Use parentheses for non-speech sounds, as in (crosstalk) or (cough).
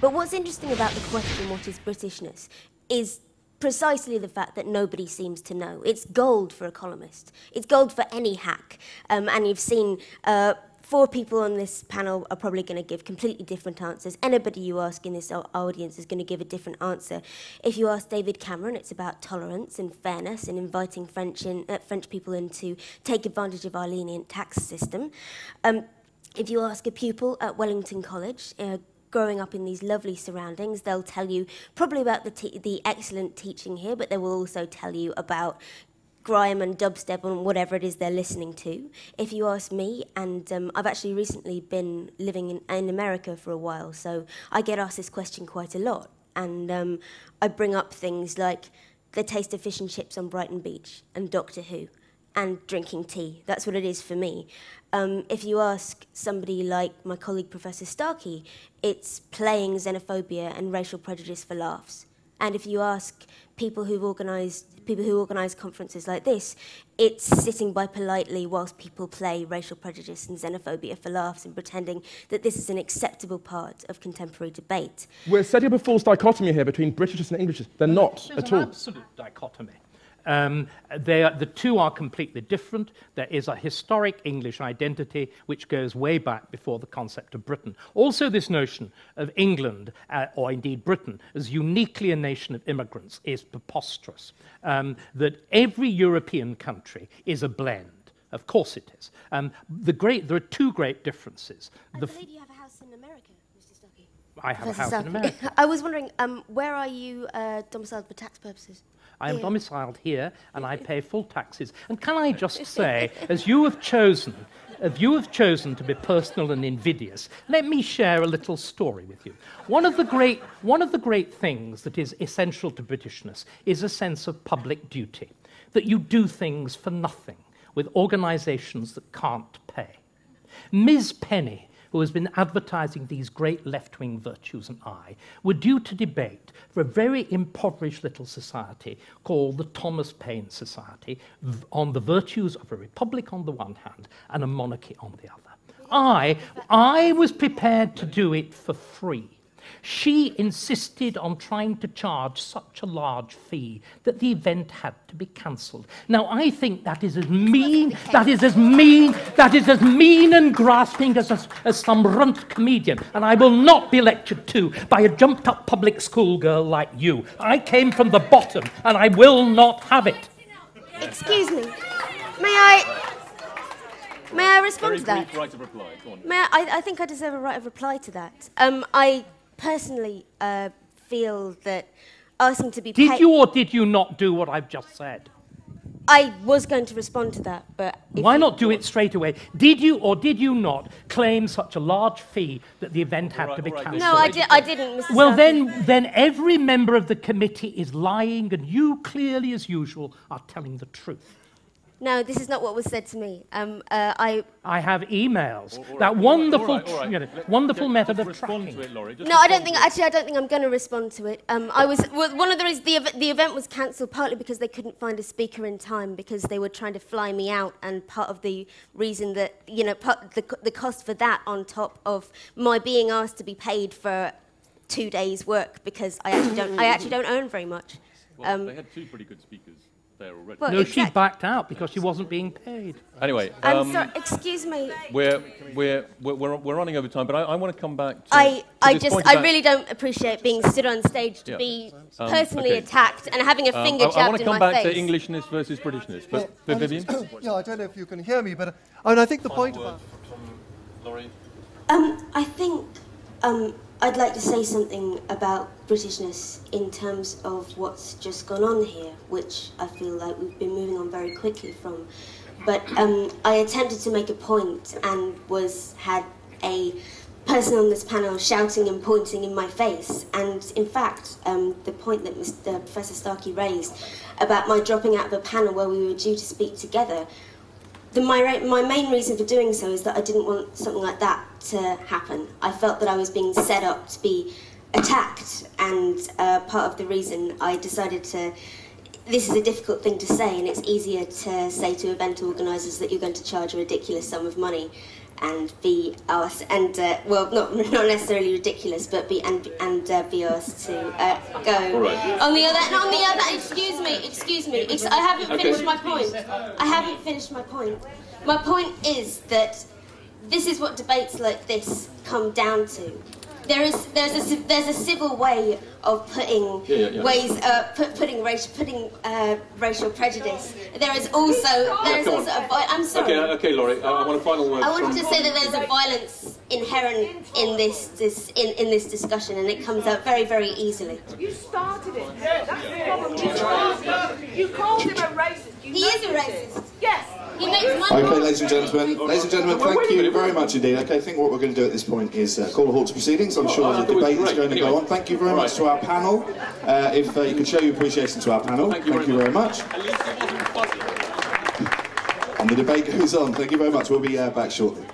But what's interesting about the question, what is Britishness, is precisely the fact that nobody seems to know. It's gold for a columnist. It's gold for any hack. Um, and you've seen uh, four people on this panel are probably going to give completely different answers. Anybody you ask in this audience is going to give a different answer. If you ask David Cameron, it's about tolerance and fairness and inviting French, in, uh, French people in to take advantage of our lenient tax system. Um, if you ask a pupil at Wellington College, uh, growing up in these lovely surroundings, they'll tell you probably about the, the excellent teaching here, but they will also tell you about grime and dubstep and whatever it is they're listening to. If you ask me, and um, I've actually recently been living in, in, America for a while, so I get asked this question quite a lot. And um, I bring up things like the taste of fish and chips on Brighton Beach and Doctor Who and drinking tea. That's what it is for me. Um, if you ask somebody like my colleague Professor Starkey, it's playing xenophobia and racial prejudice for laughs. And if you ask people who've organised people who organise conferences like this, it's sitting by politely whilst people play racial prejudice and xenophobia for laughs and pretending that this is an acceptable part of contemporary debate. We're setting up a false dichotomy here between Britishness and Englishness. They're not There's at all. There's an absolute dichotomy. Um, are, the two are completely different. There is a historic English identity which goes way back before the concept of Britain. Also, this notion of England, uh, or indeed Britain, as uniquely a nation of immigrants is preposterous. Um, that every European country is a blend. Of course it is. Um, the great, there are two great differences. I the believe you have a house in America, Mr. Starkey. I have Professor a house Starkey. in America. (laughs) I was wondering, um, where are you uh, domiciled for tax purposes? I am domiciled here and I pay full taxes. And can I just (laughs) say, as you have chosen, as you have chosen to be personal and invidious, let me share a little story with you. One of the great, one of the great things that is essential to Britishness is a sense of public duty, that you do things for nothing with organizations that can't pay. Ms. Penny who has been advertising these great left wing virtues and I, were due to debate for a very impoverished little society called the Thomas Paine Society on the virtues of a republic on the one hand and a monarchy on the other. I, I was prepared to do it for free. She insisted on trying to charge such a large fee that the event had to be cancelled. Now, I think that is as mean, that is as mean, that is as mean and grasping as, as, as some runt comedian, and I will not be lectured to by a jumped up public school girl like you. I came from the bottom, and I will not have it. Excuse me. May I. May I respond Very to that? right of reply. Go on. May I, I, I think I deserve a right of reply to that. Um, I personally uh, feel that asking to be Did paid. you or did you not do what I've just said? I was going to respond to that, but Why not do it straight away? Did you or did you not claim such a large fee that the event had All right, to be all right, cancelled? No, I, did, I didn't, Mr. Well, Starkey. then, then every member of the committee is lying, and you, clearly as usual, are telling the truth. No, this is not what was said to me. Um, uh, I I have emails. All- all right, that all right, wonderful, all right, all right. you know, Let- wonderful just method of respond tracking. to it, Laurie. Just no, I don't think. Actually, I don't think I'm going to respond to it. Um, I was well, one of the reasons the, ev- the event was cancelled partly because they couldn't find a speaker in time because they were trying to fly me out, and part of the reason that you know part, the the cost for that on top of my being asked to be paid for two days' work because I actually don't I actually don't earn very much. Well, um, they had two pretty good speakers there already. Well, No, she backed out because she wasn't being paid. anyway, um, sorry. Excuse me. we're, we're, we're, we're, we're running over time, but I, I want to come back to. I, to I this just, point I really don't appreciate being stood on stage to Yeah. be Um, personally okay. attacked and having a Um, finger I, jabbed I want to come back face. to Englishness versus Britishness, but, Well, but I Vivian? (coughs) yeah, I don't know if you can hear me, but I mean, I think the point about Laurie? Um, I think um, I'd like to say something about Britishness in terms of what's just gone on here, which I feel like we've been moving on very quickly from. But um, I attempted to make a point and was had a person on this panel shouting and pointing in my face. And in fact, um, the point that Mr. Professor Starkey raised about my dropping out of a panel where we were due to speak together the, my, my main reason for doing so is that I didn't want something like that to happen. I felt that I was being set up to be attacked, and uh, part of the reason I decided to. This is a difficult thing to say, and it's easier to say to event organisers that you're going to charge a ridiculous sum of money and be asked, and uh, well, not (laughs) not necessarily ridiculous, but be and and uh, be asked to uh, go right. on the other. On the other, excuse me, excuse me. Ex- I haven't Okay. finished my point. I haven't finished my point. My point is that this is what debates like this come down to. There is there's a there's a civil way of putting Yeah, yeah, yeah. ways uh, put, putting racial putting uh, racial prejudice. There is also there is come also on. a vi- I'm sorry. Okay, okay, Laurie. I, I want a final word I wanted from. to say that there's a violence inherent in this, this in, in this discussion, and it comes out very very easily. You started it. That's the problem. You started it. You called him a racist. You He is a racist. it. Yes. He makes my Okay, ladies and gentlemen, ladies and gentlemen, thank you very much indeed. Okay, I think what we're going to do at this point is uh, call a halt to proceedings. I'm sure the thought it was debate is going to go on. Thank you very much to our panel. Uh, if uh, you could show your appreciation to our panel, Thank you very very much. much. At least it wasn't fuzzy. And the debate goes on. Thank you very much. We'll be uh, back shortly.